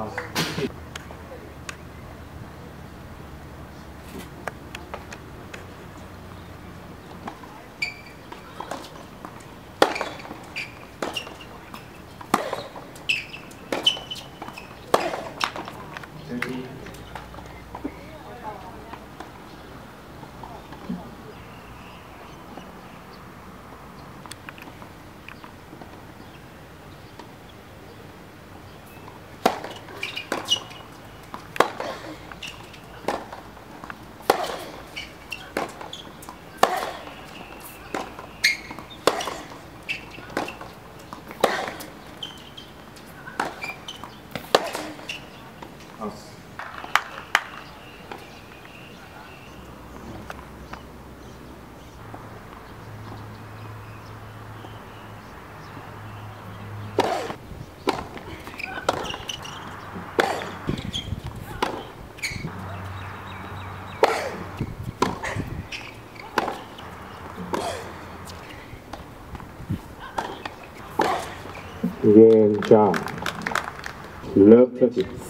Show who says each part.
Speaker 1: 好。house.
Speaker 2: Yen love touches.